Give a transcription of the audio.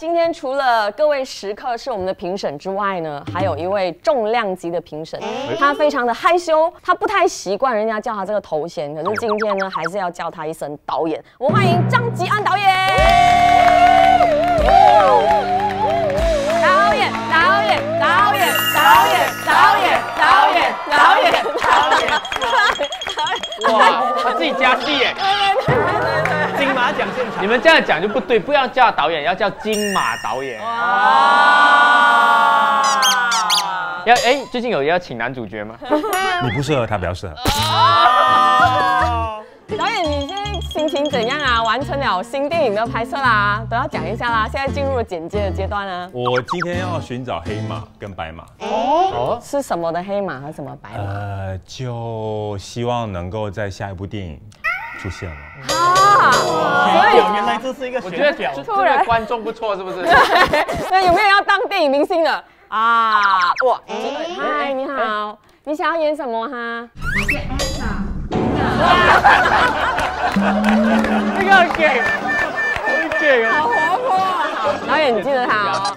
今天除了各位食客是我们的评审之外呢，还有一位重量级的评审，他非常的害羞，他不太习惯人家叫他这个头衔，可是今天呢，还是要叫他一声导演。我们欢迎张吉安导演。导演，导演，导演，导演，导演，导演，导演，导演，哇，他自己加戏耶！金马奖现场，你们这样讲就不对，不要叫导演，要叫金马导演。哇要哎，最近有要请男主角吗？你不适合他，比较适合。导演，你现在心情怎样啊？完成了新电影的拍摄啦，都要讲一下啦。现在进入了剪接的阶段啊。我今天要寻找黑马跟白马，哦，是什么的黑马和什么白马？呃，就希望能够在下一部电影出现了。啊，所以原来这是一个我觉得选角突然观众不错，是不是？那有没有要当电影明星的啊？我，嗨，你好，你想要演什么哈？这个很给，很给啊！好活泼啊！导演，你记得他哦。